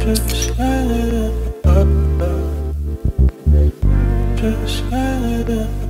Just let it up, Just let it up,